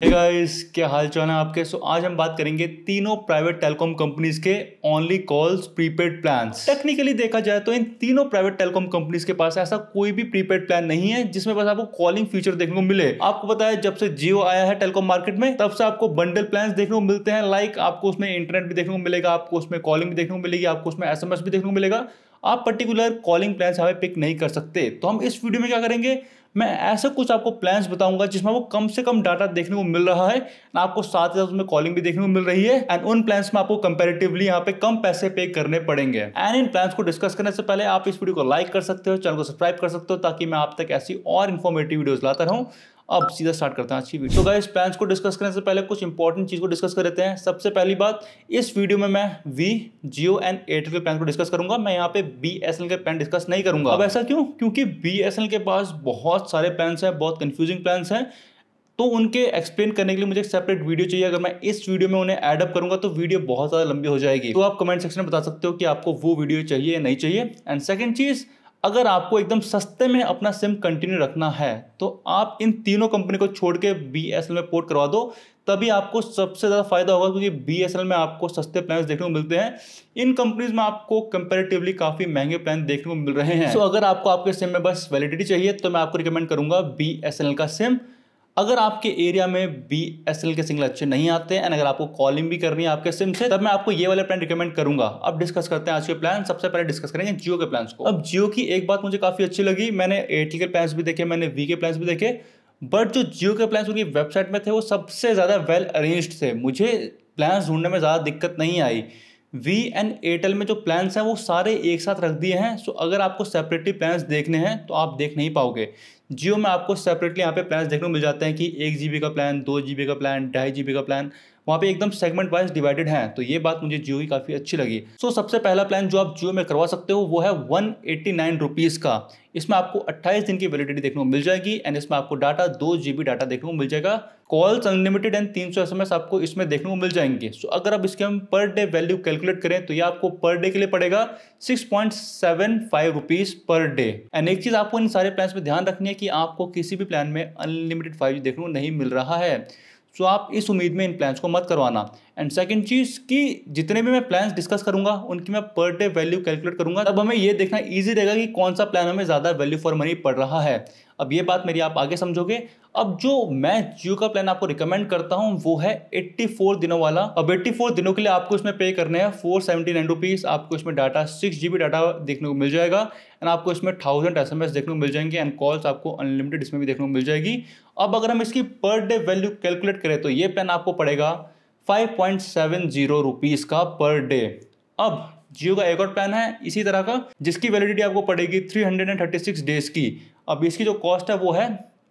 hey guys, क्या हाल चाल है आपके? सो so, आज हम बात करेंगे तीनों प्राइवेट टेलीकॉम कंपनीज़ के only calls prepaid plan technically देखा जाए तो इन तीनों प्राइवेट टेलीकॉम कंपनीज़ के पास ऐसा कोई भी प्रीपेड प्लान नहीं है जिसमें बस आपको कॉलिंग फीचर देखने को मिले। आपको पता है जब से जियो आया है टेलीकॉम मार्केट में तब से आपको बंडल प्लान देखने को मिलते हैं। लाइक आपको उसमें इंटरनेट भी देखने को मिलेगा आपको उसमें कॉलिंग भी देखने को मिलेगी आपको उसमें एसएमएस भी देखने को मिलेगा। आप पर्टिकुलर कॉलिंग प्लान यहाँ पे पिक नहीं कर सकते तो हम इस वीडियो में क्या करेंगे? मैं ऐसा कुछ आपको प्लान्स बताऊँगा जिसमें वो कम से कम डाटा देखने को मिल रहा है आपको साथ ही साथ उसमें कॉलिंग भी देखने को मिल रही है एंड उन प्लान्स में आपको कंपेरेटिवली यहाँ पे कम पैसे पे करने पड़ेंगे। एंड इन प्लान्स को डिस्कस करने से पहले आप इस वीडियो को लाइक कर सकते हो चैनल को सब्सक्राइब कर सकते हो, ताकि मैं आप तक ऐसी और इन्फॉर्मेटिव वीडियोज़ लाता रहूँ। अब सीधा स्टार्ट करते हैं अच्छी वीडियो तो गाइस प्लान्स को डिस्कस करने से पहले कुछ इंपॉर्टेंट चीज़ को डिस्कस कर लेते हैं। सबसे पहली बात, इस वीडियो में मैं वी जियो एंड एयरटेल के प्लान को डिस्कस करूँगा। मैं यहाँ पे बी के प्लान डिस्कस नहीं करूँगा। अब ऐसा क्यों? क्योंकि बी के पास बहुत सारे प्लान्स हैं, बहुत कंफ्यूजिंग प्लान्स हैं। तो उनके एक्सप्लेन करने के लिए मुझे एक सेपरेट वीडियो चाहिए। अगर मैं इस वीडियो में उन्हें एडअप करूँगा तो वीडियो बहुत ज़्यादा लंबी हो जाएगी। तो आप कमेंट सेक्शन में बता सकते हो कि आपको वो वीडियो चाहिए या नहीं चाहिए। एंड सेकंड चीज़ अगर आपको एकदम सस्ते में अपना सिम कंटिन्यू रखना है तो आप इन तीनों कंपनी को छोड़ के बी में पोर्ट करवा दो। तभी आपको सबसे ज़्यादा फ़ायदा होगा क्योंकि बी में आपको सस्ते प्लान देखने को मिलते हैं। इन कंपनीज़ में आपको कंपेरेटिवली काफ़ी महँगे प्लान देखने को मिल रहे हैं। तो so, अगर आपको आपके सिम में बस वैलिडिटी चाहिए तो मैं आपको रिकमेंड करूँगा बी का सिम। अगर आपके एरिया में बी एस एल के सिग्नल अच्छे नहीं आते हैं एंड अगर आपको कॉलिंग भी करनी है आपके सिम से, तब मैं आपको ये वाले प्लान रिकमेंड करूँगा। अब डिस्कस करते हैं आज के प्लान सबसे पहले डिस्कस करेंगे जियो के प्लान को। अब जियो की एक बात मुझे काफ़ी अच्छी लगी। मैंने एयरटेल के प्लान भी देखे, मैंने वी के प्लान भी देखे बट जो जियो के प्लान उनकी वेबसाइट में थे, वो सबसे ज़्यादा वेल अरेंज थे। मुझे प्लान ढूँढने में ज़्यादा दिक्कत नहीं आई। वी एंड एयरटेल में जो प्लान्स हैं, वो सारे एक साथ रख दिए हैं। सो अगर आपको सेपरेटली प्लान्स देखने हैं तो आप देख नहीं पाओगे। जियो में आपको सेपरेटली यहाँ पे प्लान्स देखने को मिल जाते हैं कि एक जीबी का प्लान दो जीबी का प्लान ढाई जीबी का प्लान वहाँ पे एकदम सेगमेंट वाइज डिवाइडेड है। तो ये बात मुझे जियो की काफ़ी अच्छी लगी। सो so, सबसे पहला प्लान जो आप जियो में करवा सकते हो वो है वन एट्टी का। इसमें आपको 28 दिन की वैलिडिटी देखने को मिल जाएगी एंड इसमें आपको डाटा दो जीबी डाटा देखने को मिल जाएगा। कॉल्स अनलिमिटेड एंड तीन सौ एस आपको इसमें देखने को मिल जाएँगे। सो so, अगर आप इसके हम पर डे वैल्यू कैलकुलेट करें तो ये आपको पर डे के लिए पड़ेगा six point seven five rupees per day and एक चीज़ आपको इन सारे प्लान में ध्यान रखनी है कि आपको किसी भी प्लान में अनलिमिटेड फाइव देखने को नहीं मिल रहा है। सो आप इस उम्मीद में इन प्लान्स को मत करवाना. एंड सेकंड चीज़ कि जितने भी मैं प्लान्स डिस्कस करूँगा, उनकी मैं पर डे वैल्यू कैलकुलेट करूँगा. तब हमें ये देखना ईजी रहेगा कि कौन सा प्लान हमें ज़्यादा वैल्यू फॉर मनी पड़ रहा है. अब ये बात मेरी आप आगे समझोगे. अब जो मैं जियो का प्लान आपको रिकमेंड करता हूँ, वो है 84 दिनों वाला। अब 84 दिनों के लिए आपको इसमें पे करने हैं फोर सेवेंटी नाइन रुपीज़ आपको इसमें डाटा सिक्स जीबी डाटा देखने को मिल जाएगा एंड आपको इसमें थाउज़ेंड एस देखने को मिल जाएँगे एंड कॉल्स आपको अनलिमिटेड इसमें भी देखने को मिल जाएगी। अब अगर हम इसकी पर डे वैल्यू कैलकुलेट करें तो ये प्लान आपको पड़ेगा five point seven zero rupees का पर डे अब जियो का एक और प्लान है इसी तरह का, जिसकी वैलिडिटी आपको पड़ेगी three hundred and thirty six days की। अब इसकी जो कॉस्ट है वो है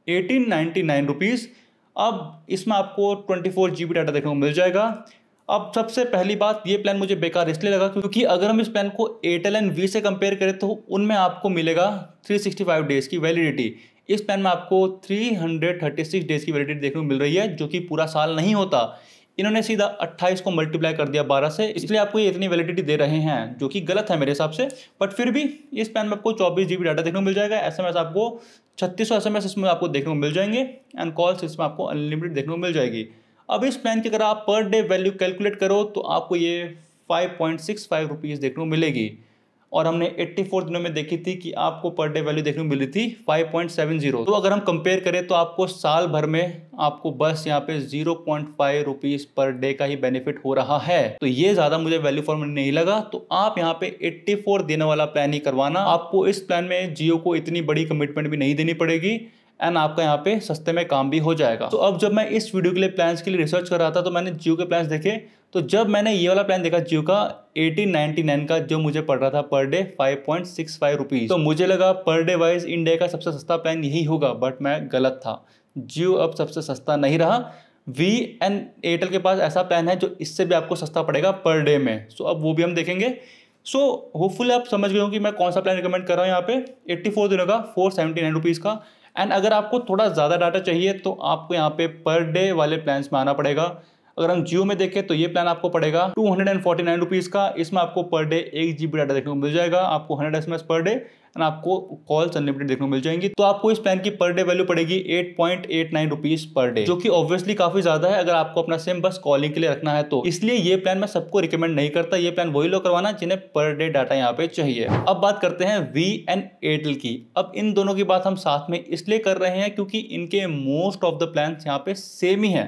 एटीन नाइन्टी नाइन रुपीज़ अब इसमें आपको twenty four G B data देखने को मिल जाएगा। अब सबसे पहली बात, ये प्लान मुझे बेकार इसलिए लगा क्योंकि अगर हम इस प्लान को एयरटेल एंड वी से कंपेयर करें तो उनमें आपको मिलेगा 365 डेज़ की वैलिडिटी इस प्लान में आपको 336 डेज़ की वैलिडिटी देखने को मिल रही है, जो कि पूरा साल नहीं होता। इन्होंने सीधा 28 को मल्टीप्लाई कर दिया 12 से। इसलिए आपको ये इतनी वैलिडिटी दे रहे हैं, जो कि गलत है मेरे हिसाब से। बट फिर भी इस पैन में आपको चौबीस जीबी डाटा देखने को मिल जाएगा। एस एम एस आपको छत्तीस सौ एस इसमें आपको देखने को मिल जाएँगे। एंड कॉल्स इसमें आपको अनलिमिटेड देखने को मिल जाएगी। अब इस प्लान की अगर आप पर डे वैल्यू कैलकुलेट करो तो आपको ये five point six five rupees देखने को मिलेगी। और हमने 84 दिनों में देखी थी कि आपको पर डे वैल्यू देखने को मिली थी 5.70 तो अगर हम कंपेयर करें तो आपको साल भर में आपको बस यहाँ पे 0.5 पॉइंट रुपीज़ पर डे का ही बेनिफिट हो रहा है। तो ये ज़्यादा मुझे वैल्यू फॉर मनी नहीं लगा। तो आप यहाँ पे 84 दिन वाला प्लान ही करवाना। आपको इस प्लान में जियो को इतनी बड़ी कमिटमेंट भी नहीं देनी पड़ेगी। एंड आपका यहाँ पे सस्ते में काम भी हो जाएगा। तो अब जब मैं इस वीडियो के लिए प्लान्स के लिए रिसर्च कर रहा था तो मैंने जियो के प्लान्स देखे। तो जब मैंने ये वाला प्लान देखा जियो का एटीन नाइनटी नाइन का जो मुझे पड़ रहा था पर डे फाइव पॉइंट तो मुझे लगा पर डे वाइज इंडिया का सबसे सस्ता प्लान यही होगा बट मैं गलत था। जियो अब सबसे सस्ता नहीं रहा। वी एंड एयरटेल के पास ऐसा प्लान है जो इससे भी आपको सस्ता पड़ेगा पर डे में। सो अब वो भी हम देखेंगे। सो होपफुली आप समझ गए हो कि मैं कौन सा प्लान रिकमेंड कर रहा हूँ यहाँ पे। एट्टी फोर दिनों का फोर सेवेंटी नाइन रुपीज़ का। एंड अगर आपको थोड़ा ज़्यादा डाटा चाहिए तो आपको यहाँ पे पर डे वाले प्लान्स में आना पड़ेगा। अगर हम जियो में देखें तो ये प्लान आपको पड़ेगा two hundred and forty nine rupees का। इसमें आपको पर डे एक जी बी डाटा देखने को मिल जाएगा। आपको hundred S per day and आपको कॉल्स अनलिमिटेड देखने को मिल जाएँगी। तो आपको इस प्लान की पर डे वैल्यू पड़ेगी eight point eight nine rupees per day जो कि ऑब्वियसली काफ़ी ज़्यादा है। अगर आपको अपना सिम बस कॉलिंग के लिए रखना है तो। इसलिए ये प्लान मैं सबको रिकमेंड नहीं करता। ये प्लान वही लोग करवाना जिन्हें पर डे डाटा यहाँ पे चाहिए। अब बात करते हैं वी एंड एयरटेल की। अब इन दोनों की बात हम साथ में इसलिए कर रहे हैं क्योंकि इनके मोस्ट ऑफ़ द प्लान यहाँ पे सेम ही है।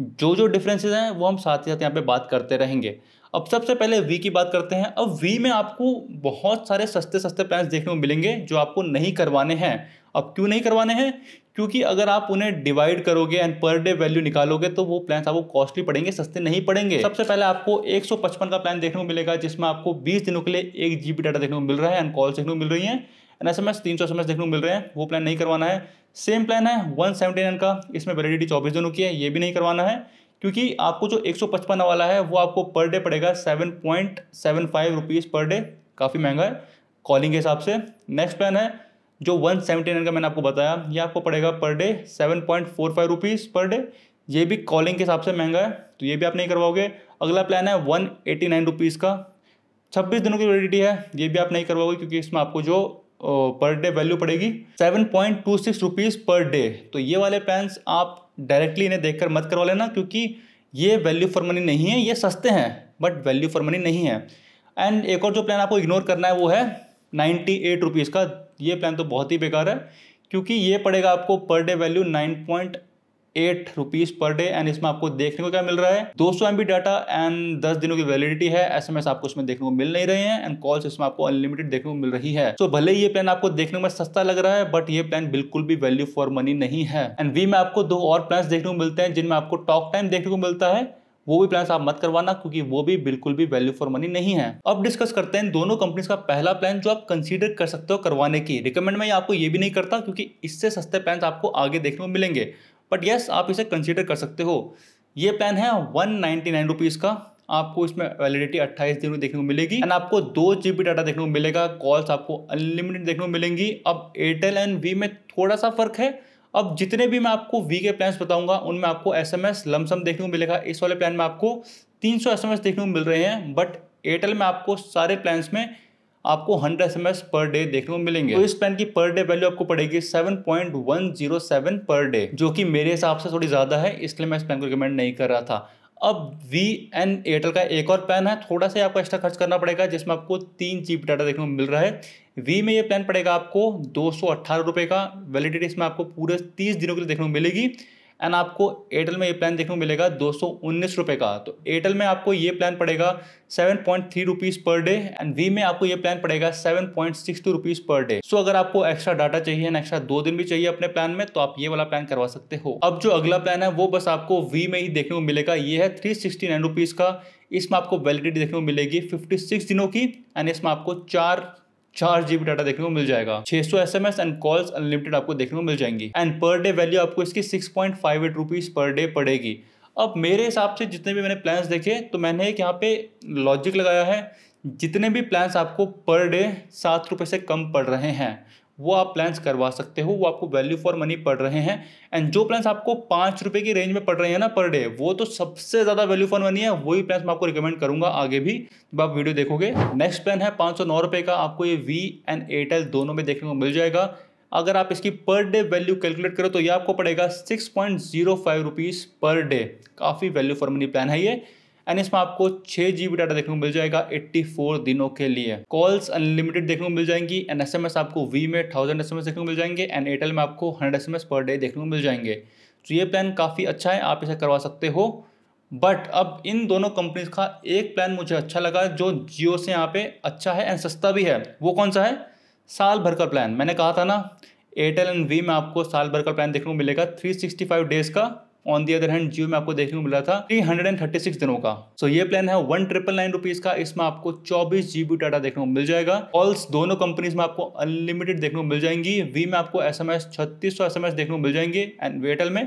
जो जो डिफरेंसेस हैं, वो हम साथ ही साथ यहाँ पे बात करते रहेंगे। अब सबसे पहले वी की बात करते हैं। अब वी में आपको बहुत सारे सस्ते सस्ते प्लान्स देखने को मिलेंगे जो आपको नहीं करवाने हैं। अब क्यों नहीं करवाने हैं? क्योंकि अगर आप उन्हें डिवाइड करोगे एंड पर डे वैल्यू निकालोगे तो वो प्लान आपको कॉस्टली पड़ेंगे, सस्ते नहीं पड़ेंगे। सबसे पहले आपको 155 का प्लान देखने को मिलेगा, जिसमें आपको 20 दिनों के लिए एक जीबी डाटा देखने को मिल रहा है एंड कॉल्स देखने को मिल रही है। एंड एस एम एस तीन सौ एस एम एस देखने को मिल रहे हैं। वो प्लान नहीं करवाना है। सेम प्लान है वन सेवेंटी नाइन का। इसमें वैलिडिटी चौबीस दिनों की है, ये भी नहीं करवाना है। क्योंकि आपको जो 155 वाला है, वो आपको पर डे पड़ेगा seven point seven five rupees per day काफ़ी महँगा है कॉलिंग के हिसाब से। नेक्स्ट प्लान है, जो वन सेवेंटी नाइन का मैंने आपको बताया, ये आपको पड़ेगा per day seven point four five rupees per day ये भी कॉलिंग के हिसाब से महँगा है तो ये भी आप नहीं करवाओगे। अगला प्लान है वन एटी नाइन रुपीज़ का। छब्बीस दिनों की वैलिडिटी है, ये भी आप नहीं करवाओगे, क्योंकि इसमें आपको जो पर डे वैल्यू पड़ेगी? Seven point two six rupees per day तो ये वाले प्लान्स आप डायरेक्टली इन्हें देखकर मत करवा लेना, क्योंकि ये वैल्यू फॉर मनी नहीं है, ये सस्ते हैं बट वैल्यू फॉर मनी नहीं है. एंड एक और जो प्लान आपको इग्नोर करना है, वो है नाइन्टी एट रुपीज़ का. ये प्लान तो बहुत ही बेकार है, क्योंकि ये पड़ेगा आपको per day value nine point eight rupees per day and इसमें आपको देखने को क्या मिल रहा है? दो सौ एम डाटा एंड दस दिनों की वैलिडिटी है। एस एम एस आपको इसमें देखने को मिल नहीं रहे हैं एंड कॉल्स इसमें आपको अनलिमिटेड देखने को मिल रही है। तो भले ये प्लान आपको देखने में सस्ता लग रहा है बट ये प्लान बिल्कुल भी वैल्यू फॉर मनी नहीं है। एंड वी में आपको दो और प्लान देखने को मिलते हैं जिनमें आपको टॉक टाइम देखने को मिलता है। वो भी प्लान आप मत करवाना क्योंकि वो भी बिल्कुल भी वैल्यू फॉर मनी नहीं है। अब डिस्कस करते हैं दोनों कंपनीज़ का पहला प्लान जो आप कंसीडर कर सकते हो करवाने की। रिकमेंड मैं आपको ये भी नहीं करता क्योंकि इससे सस्ते प्लान आपको आगे देखने को मिलेंगे। बट यस आप इसे कंसिडर कर सकते हो। ये प्लान है वन नाइन्टी नाइन रुपीज़ का। आपको इसमें वैलिडिटी अट्ठाईस दिनों देखने को मिलेगी। एंड आपको दो जीबी डाटा देखने को मिलेगा। कॉल्स आपको अनलिमिटेड देखने को मिलेंगी। अब एयरटेल एंड वी में थोड़ा सा फ़र्क है। अब जितने भी मैं आपको वी के प्लान्स बताऊँगा, उनमें आपको एस एम एस लमसम देखने को मिलेगा। इस वाले प्लान में आपको तीन सौ एस एम एस देखने को मिल रहे हैं। बट एयरटेल में आपको सारे प्लान्स में आपको हंड्रेड एस पर डे देखने को मिलेंगे। तो इस प्लान की पर डे वैल्यू आपको पड़ेगी seven point one zero seven per day जो कि मेरे हिसाब से थोड़ी ज़्यादा है, इसलिए मैं इस प्लान को रिकमेंड नहीं कर रहा था। अब वी एन एयरटेल का एक और प्लान है, थोड़ा सा आपको एक्स्ट्रा खर्च करना पड़ेगा, जिसमें आपको तीन जी डाटा देखने को मिल रहा है। वी में ये प्लान पड़ेगा आपको दो सौ का वैलिडिटी इसमें आपको पूरे तीस दिनों के लिए देखने को मिलेगी। एंड आपको एयरटेल में ये प्लान देखने को मिलेगा दो सौ उन्नीस का। तो एयरटेल में आपको ये प्लान पड़ेगा seven point three rupees per day and Vi में आपको ये प्लान पड़ेगा seven point six two rupees per day so अगर आपको एक्स्ट्रा डाटा चाहिए एंड एक्स्ट्रा दो दिन भी चाहिए अपने प्लान में तो आप ये वाला प्लान करवा सकते हो। अब जो अगला प्लान है, वो बस आपको वी में ही देखने को मिलेगा। ये है थ्री सिक्सटी नाइन रुपीज़ का। इसमें आपको वैलिडिटी देखने को मिलेगी फिफ्टी सिक्स दिनों की एंड इसमें आपको चार चार जीबी डाटा देखने को मिल जाएगा। 600 सौ S M S and calls unlimited आपको देखने को मिल जाएँगी। एंड पर डे वैल्यू आपको इसकी six point five eight rupees per day पड़ेगी। अब मेरे हिसाब से जितने भी मैंने प्लान्स देखे तो मैंने एक यहाँ पे लॉजिक लगाया है। जितने भी प्लान्स आपको पर डे सात रुपये से कम पड़ रहे हैं। वो आप प्लान्स करवा सकते हो, वो आपको वैल्यू फॉर मनी पड़ रहे हैं एंड जो प्लान्स आपको पाँच रुपये की रेंज में पड़ रहे हैं ना पर डे वो तो सबसे ज़्यादा वैल्यू फॉर मनी है, वही प्लान्स मैं आपको रिकमेंड करूँगा आगे भी, जब आप वीडियो देखोगे। नेक्स्ट प्लान है पाँच सौ नौ रुपये का, आपको ये वी एंड एयरटेल दोनों में देखने को मिल जाएगा। अगर आप इसकी पर डे वैल्यू कैलकुलेट करो तो ये आपको पड़ेगा six point zero five rupees per day काफ़ी वैल्यू फॉर मनी प्लान है ये। एंड इसमें आपको छः जीबी डाटा देखने को मिल जाएगा 84 दिनों के लिए। कॉल्स अनलिमिटेड देखने को मिल जाएँगी एंड एस आपको वी में थाउज़ेंड एस देखने को मिल जाएँगे एंड एयरटेल में आपको हंड्रेड एस पर डे देखने को मिल जाएँगे। तो ये प्लान काफ़ी अच्छा है, आप इसे करवा सकते हो। बट अब इन दोनों कंपनीज़ का एक प्लान मुझे अच्छा लगा जो जियो से यहाँ पे अच्छा है एंड सस्ता भी है। वो कौन सा है? साल भर का प्लान मैंने कहा था ना एयरटेल एंड वी में आपको साल भर का प्लान देखने को मिलेगा। 365 डेज़ का। On the other hand Jio में आपको देखने को मिला था three hundred and thirty six दिनों का। सो so, ये प्लान है वन ट्रिपल नाइन रुपीज़ का। इसमें आपको चौबीस जीबी डाटा देखने को मिल जाएगा। कॉल्स दोनों कंपनीज़ में आपको अनलिमिटेड देखने को मिल जाएँगी। वी में आपको एस एम एस छत्तीस सौ एस एम एस देखने को मिल जाएँगे। एंड वेटल में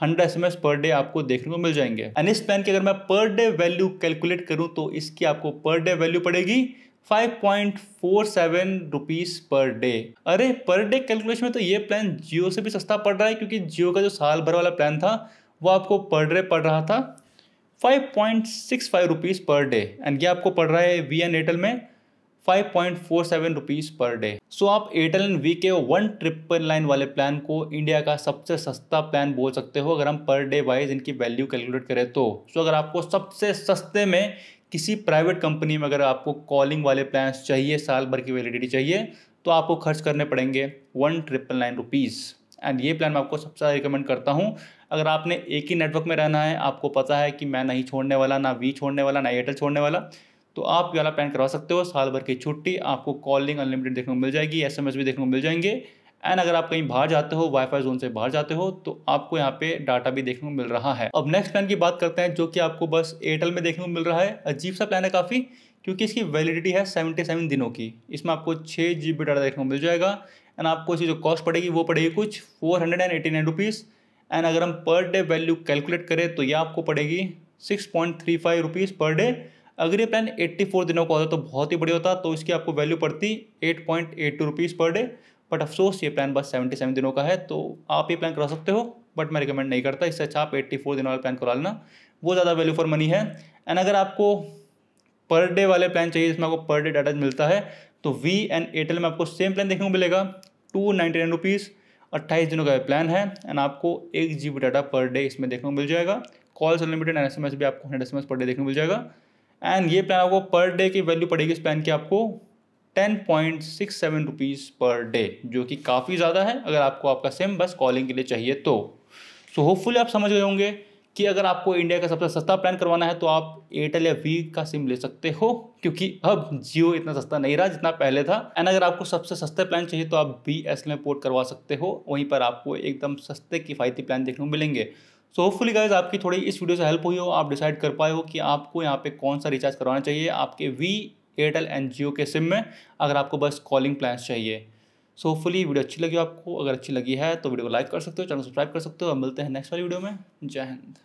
हंड्रेड एस पर डे आपको देखने को मिल जाएँगे। एंड इस प्लान की अगर मैं पर डे वैल्यू कैलकुलेट करूँ तो इसकी आपको पर डे वैल्यू पड़ेगी 5.47 रुपीस पर डे अरे पर डे कैलकुलेशन में तो ये प्लान जियो से भी सस्ता पड़ रहा है क्योंकि जियो का जो साल भर वाला प्लान था वो आपको पर डे पड़ रहा था five point six five rupees per day and ये आपको पड़ रहा है वी एन एयरटेल में five point four seven rupees per day so आप एयरटेल एंड वी के वन ट्रिपल नाइन वाले प्लान को इंडिया का सबसे सस्ता प्लान बोल सकते हो, अगर हम पर डे वाइज इनकी वैल्यू कैलकुलेट करें तो. सो अगर आपको सबसे सस्ते में किसी प्राइवेट कंपनी में अगर आपको कॉलिंग वाले प्लान्स चाहिए, साल भर की वैलिडिटी चाहिए तो आपको खर्च करने पड़ेंगे one triple nine rupees and ये प्लान मैं आपको सबसे ज़्यादा रिकमेंड करता हूँ। अगर आपने एक ही नेटवर्क में रहना है, आपको पता है कि मैं नहीं छोड़ने वाला, ना वी छोड़ने वाला, ना एयरटेल छोड़ने वाला तो आप ये वाला प्लान करवा सकते हो। साल भर की छुट्टी, आपको कॉलिंग अनलिमिटेड देखने को मिल जाएगी एसएमएस भी देखने को मिल जाएँगे। एंड अगर आप कहीं बाहर जाते हो वाईफाई जोन से बाहर जाते हो तो आपको यहाँ पे डाटा भी देखने को मिल रहा है। अब नेक्स्ट प्लान की बात करते हैं, जो कि आपको बस एयरटेल में देखने को मिल रहा है। अजीब सा प्लान है काफ़ी। क्योंकि इसकी वैलिडिटी है सेवेंटी सेवन दिनों की। इसमें आपको छः जी बी डाटा देखने को मिल जाएगा। एंड आपको इसकी जो कॉस्ट पड़ेगी, वो पड़ेगी कुछ four hundred and eighty nine rupees and अगर हम पर डे वैल्यू कैलकुलेट करें तो ये आपको पड़ेगी six point three five rupees per day अगर ये प्लान एट्टी फोर दिनों का होता तो बहुत ही बढ़िया होता तो इसकी आपको वैल्यू पड़ती eight point eight two rupees per day but अफसोस, ये प्लान बस सेवेंटी सेवन दिनों का है तो आप ये प्लान करा सकते हो। बट मैं रिकमेंड नहीं करता, इससे अच्छा आप एट्टी फोर दिनों वाला प्लान करा लेना। वो ज़्यादा वैल्यू फॉर मनी है। एंड अगर आपको पर डे वाले प्लान चाहिए, जिसमें आपको पर डे डाटा मिलता है। तो वी एंड एयरटेल में आपको सेम प्लान देखने को मिलेगा। टू नाइन्टी नाइन रुपीज़ अट्ठाईस दिनों का प्लान है। एंड आपको एक G B data per day इसमें देखने को मिल जाएगा। कॉल्स अनलिमिटेड एंड एस भी आपको hundred S M S per day देखने को मिल जाएगा। एंड ये प्लान आपको पर डे की वैल्यू पड़ेगी इस प्लान की आपको ten point six seven rupees per day जो कि काफ़ी ज़्यादा है, अगर आपको आपका सिम बस कॉलिंग के लिए चाहिए तो। सो so होपफुली आप समझ गए होंगे। कि अगर आपको इंडिया का सबसे सस्ता प्लान करवाना है तो आप एयरटेल या वी का सिम ले सकते हो, क्योंकि अब जियो इतना सस्ता नहीं रहा जितना पहले था। एंड अगर आपको सबसे सस्ते प्लान चाहिए तो आप बी एस में पोर्ट करवा सकते हो। वहीं पर आपको एकदम सस्ते किफ़ायती प्लान देखने को मिलेंगे। सो होपफुली गाइज़ आपकी थोड़ी इस वीडियो से हेल्प हुई हो, आप डिसाइड कर पाए हो कि आपको यहाँ पे कौन सा रिचार्ज करवाना चाहिए आपके वी एयरटेल एंड जियो के सिम में, अगर आपको बस कॉलिंग प्लान चाहिए। सो होपफुली वीडियो अच्छी लगी आपको। अगर अच्छी लगी है तो वीडियो को लाइक कर सकते हो, चैनल सब्सक्राइब कर सकते हो और मिलते हैं नेक्स्ट वाली वीडियो में। जय हिंद।